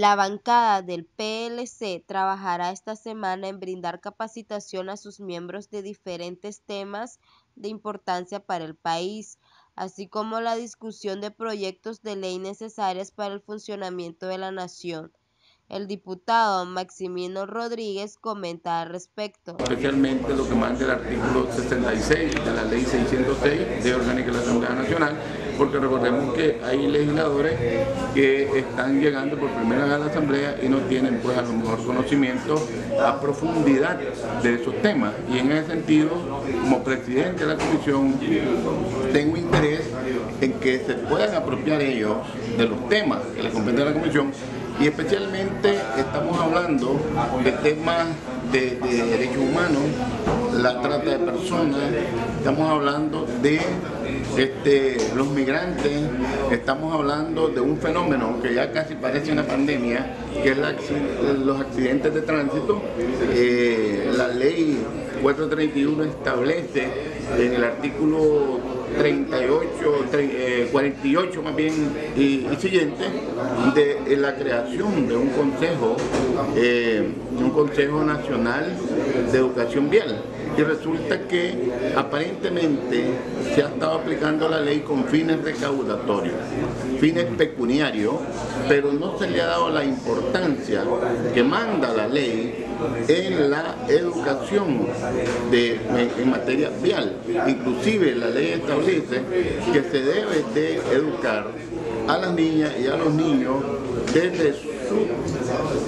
La bancada del PLC trabajará esta semana en brindar capacitación a sus miembros de diferentes temas de importancia para el país, así como la discusión de proyectos de ley necesarios para el funcionamiento de la nación. El diputado Maximino Rodríguez comenta al respecto. Especialmente lo que manda el artículo 66 de la ley 606 de de la Asamblea Nacional, porque recordemos que hay legisladores que están llegando por primera vez a la Asamblea y no tienen pues a lo mejor conocimiento a profundidad de esos temas. Y en ese sentido, como presidente de la comisión, tengo interés en que se puedan apropiar ellos de los temas que les competen a la comisión y especialmente estamos hablando de temas de, derechos humanos, la trata de personas, estamos hablando de este, los migrantes, estamos hablando de un fenómeno que ya casi parece una pandemia, que es los accidentes de tránsito. Eh, la ley 431 establece en el artículo 38, 48 eh, más bien y, siguiente, de, la creación de un consejo, eh, un consejo nacional de educación vial. Y resulta que aparentemente se ha estado aplicando la ley con fines recaudatorios, fines pecuniarios, pero no se le ha dado la importancia que manda la ley en la educación en, materia vial. Inclusive la ley establece que se debe de educar a las niñas y a los niños desde su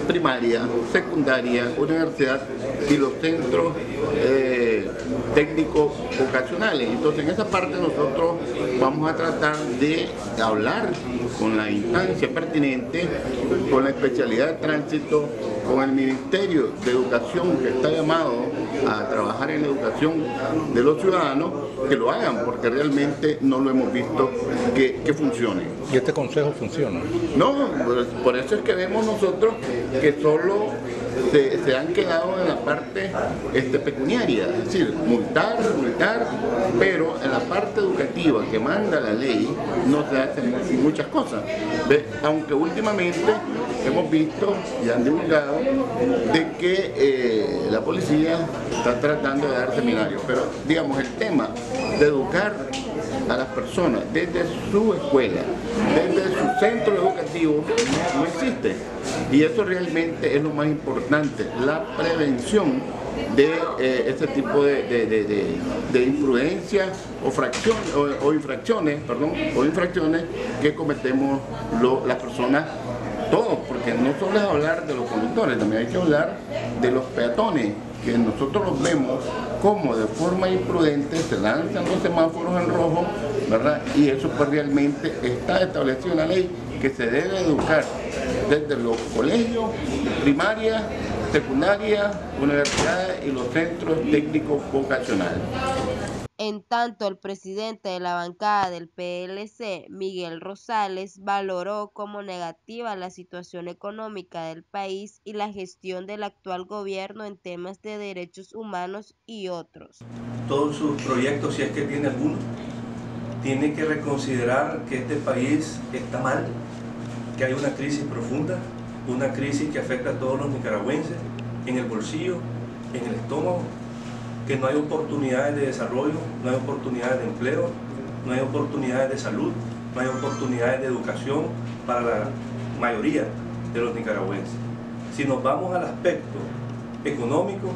primaria, secundaria, universidad y los centros eh, técnicos vocacionales. Entonces en esa parte nosotros vamos a tratar de hablar con la instancia pertinente, con la especialidad de tránsito, con el Ministerio de Educación que está llamado a trabajar en la educación de los ciudadanos, que lo hagan, porque realmente no lo hemos visto que, que funcione. ¿Y este consejo funciona? No, por eso es que vemos nosotros que solo se, han quedado en la parte este, pecuniaria, es decir, multar, multar, pero en la parte educativa que manda la ley no se hacen muchas cosas. Aunque últimamente hemos visto y han divulgado de que eh, la policía está tratando de dar seminarios, pero digamos el tema de educar a las personas desde su escuela, desde su centro educativo, no existe. Y eso realmente es lo más importante, la prevención de eh, este tipo de, de, o, o, infracciones, perdón, o infracciones que cometemos las personas todos, porque no solo es hablar de los conductores, también hay que hablar de los peatones, que nosotros los vemos como de forma imprudente se lanzan los semáforos en rojo, ¿verdad? Y eso pues realmente está establecido en la ley que se debe educar desde los colegios, primaria, secundaria, universidades y los centros técnicos vocacionales. En tanto, el presidente de la bancada del PLC, Miguel Rosales, valoró como negativa la situación económica del país y la gestión del actual gobierno en temas de derechos humanos y otros. Todos sus proyectos, si es que tiene alguno, tiene que reconsiderar que este país está mal, que hay una crisis profunda, una crisis que afecta a todos los nicaragüenses, en el bolsillo, en el estómago, que no hay oportunidades de desarrollo, no hay oportunidades de empleo, no hay oportunidades de salud, no hay oportunidades de educación para la mayoría de los nicaragüenses. Si nos vamos al aspecto económico,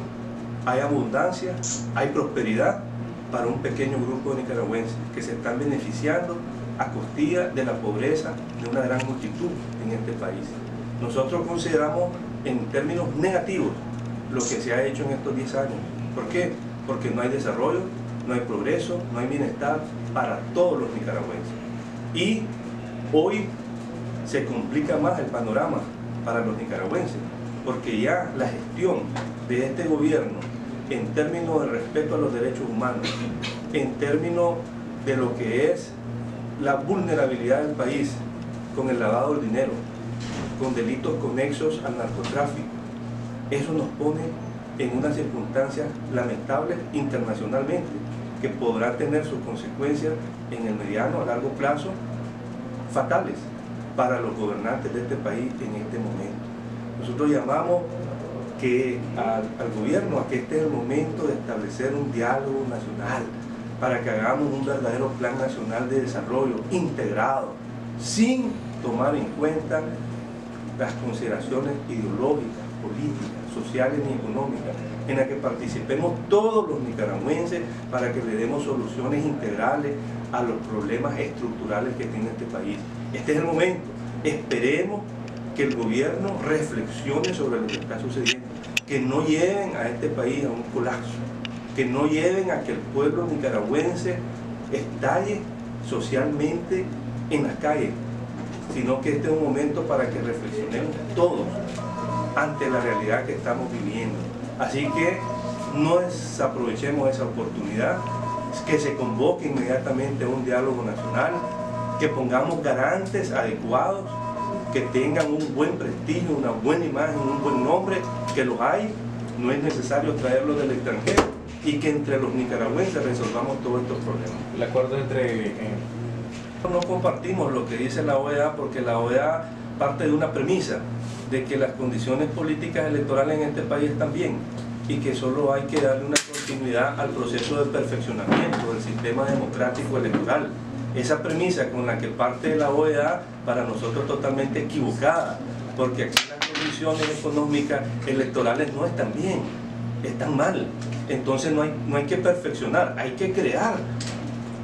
hay abundancia, hay prosperidad para un pequeño grupo de nicaragüenses que se están beneficiando a costilla de la pobreza de una gran multitud en este país. Nosotros consideramos en términos negativos lo que se ha hecho en estos 10 años. ¿Por qué? Porque no hay desarrollo, no hay progreso, no hay bienestar para todos los nicaragüenses. Y hoy se complica más el panorama para los nicaragüenses, porque ya la gestión de este gobierno en términos de respeto a los derechos humanos, en términos de lo que es la vulnerabilidad del país con el lavado del dinero, con delitos conexos al narcotráfico, eso nos pone en unas circunstancias lamentables internacionalmente, que podrá tener sus consecuencias en el mediano a largo plazo fatales para los gobernantes de este país en este momento. Nosotros llamamos que al, al, gobierno a que este es el momento de establecer un diálogo nacional para que hagamos un verdadero plan nacional de desarrollo integrado, sin tomar en cuenta las consideraciones ideológicas, políticas, sociales ni económicas, en la que participemos todos los nicaragüenses para que le demos soluciones integrales a los problemas estructurales que tiene este país. Este es el momento. Esperemos que el gobierno reflexione sobre lo que está sucediendo, que no lleven a este país a un colapso, que no lleven a que el pueblo nicaragüense estalle socialmente en las calles, sino que este es un momento para que reflexionemos todos ante la realidad que estamos viviendo. Así que no desaprovechemos esa oportunidad, que se convoque inmediatamente un diálogo nacional, que pongamos garantes adecuados, que tengan un buen prestigio, una buena imagen, un buen nombre, que los hay, no es necesario traerlos del extranjero y que entre los nicaragüenses resolvamos todos estos problemas. El acuerdo entre... Eh, no compartimos lo que dice la OEA porque la OEA parte de una premisa de que las condiciones políticas electorales en este país están bien y que solo hay que darle una continuidad al proceso de perfeccionamiento del sistema democrático electoral. Esa premisa con la que parte la OEA para nosotros totalmente equivocada, porque aquí las condiciones económicas electorales no están bien, están mal. Entonces no hay, no hay que perfeccionar, hay que crear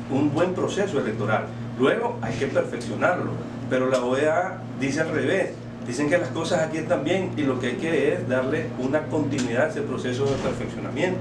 un buen proceso electoral. Luego hay que perfeccionarlo, pero la OEA dice al revés, dicen que las cosas aquí están bien y lo que hay que es darle una continuidad a ese proceso de perfeccionamiento.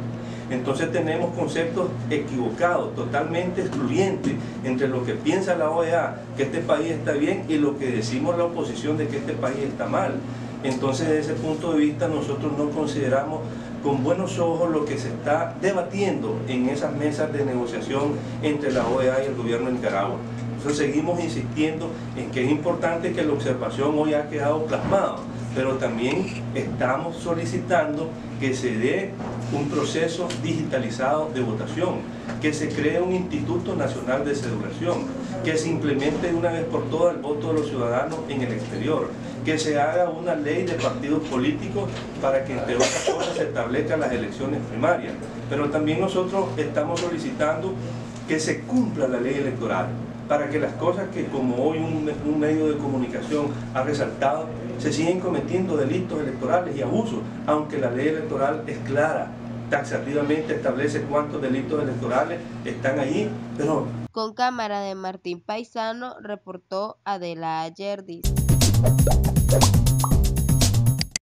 Entonces tenemos conceptos equivocados, totalmente excluyentes entre lo que piensa la OEA, que este país está bien, y lo que decimos la oposición de que este país está mal. Entonces desde ese punto de vista nosotros no consideramos con buenos ojos lo que se está debatiendo en esas mesas de negociación entre la OEA y el gobierno de Nicaragua. Entonces seguimos insistiendo en que es importante que la observación hoy ha quedado plasmada, pero también estamos solicitando que se dé un proceso digitalizado de votación, que se cree un Instituto Nacional de Cedulación, que se implemente una vez por todas el voto de los ciudadanos en el exterior, que se haga una ley de partidos políticos para que entre otras cosas se establezcan las elecciones primarias. Pero también nosotros estamos solicitando que se cumpla la ley electoral para que las cosas que como hoy un, medio de comunicación ha resaltado, se siguen cometiendo delitos electorales y abusos, aunque la ley electoral es clara, taxativamente establece cuántos delitos electorales están ahí, pero... Con cámara de Martín Paisano, reportó Adela Ayerdis.